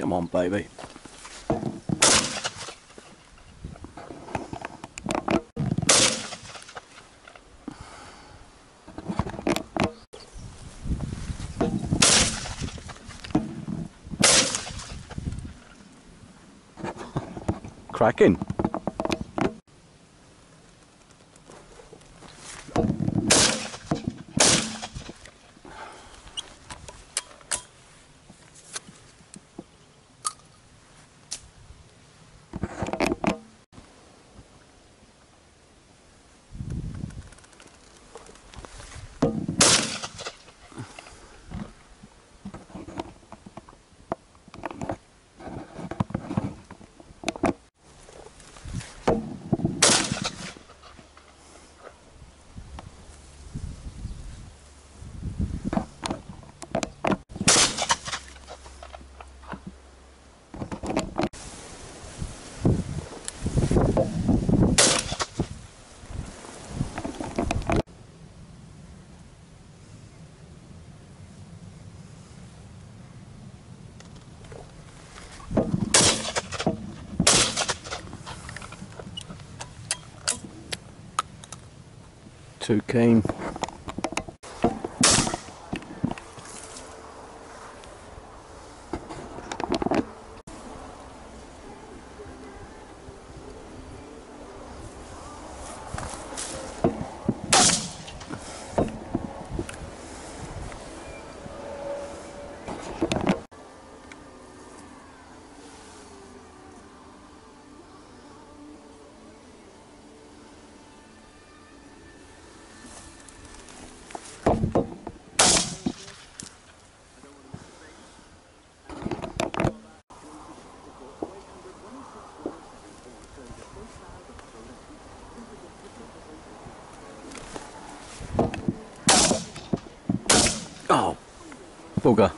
Come on, baby. Cracking. Too keen. Bugger.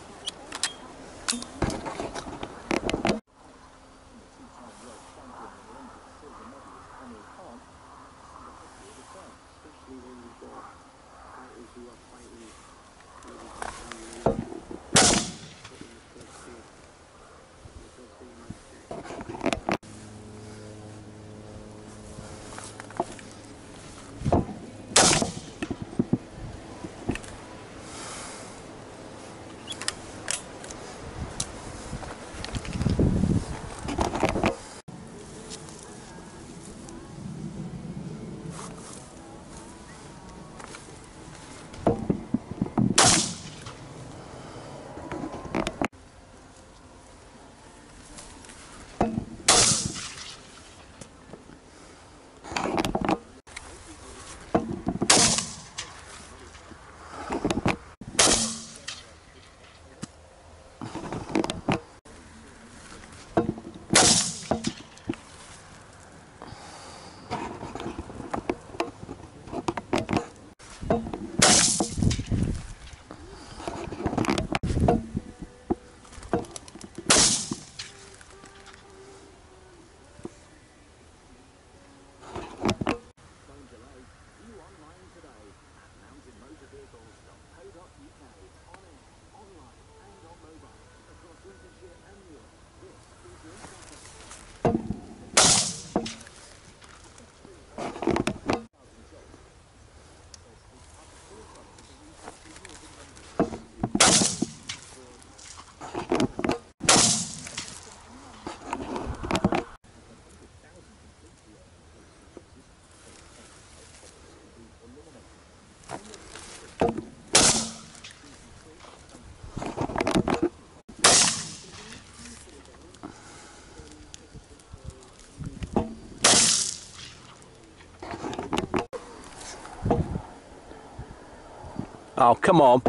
Oh, come on.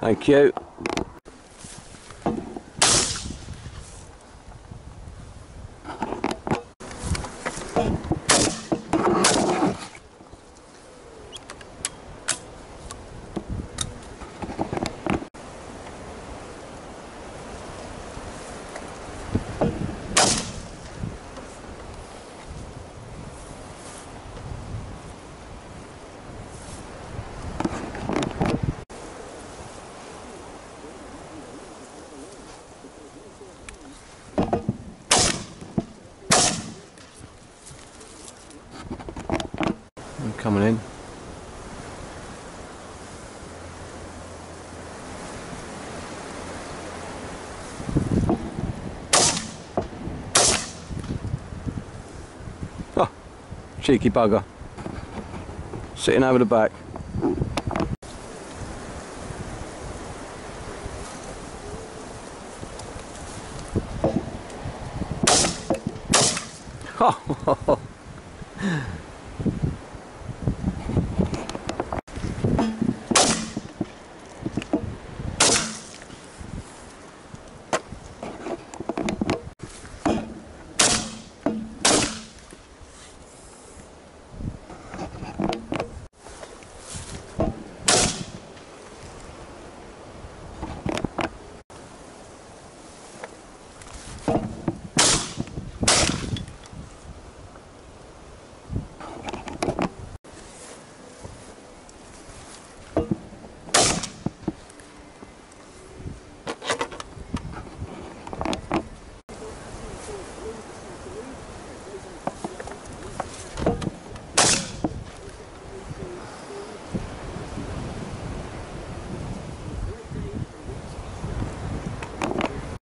Thank you. Coming in. Oh, cheeky bugger. Sitting over the back.